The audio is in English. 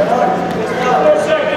Good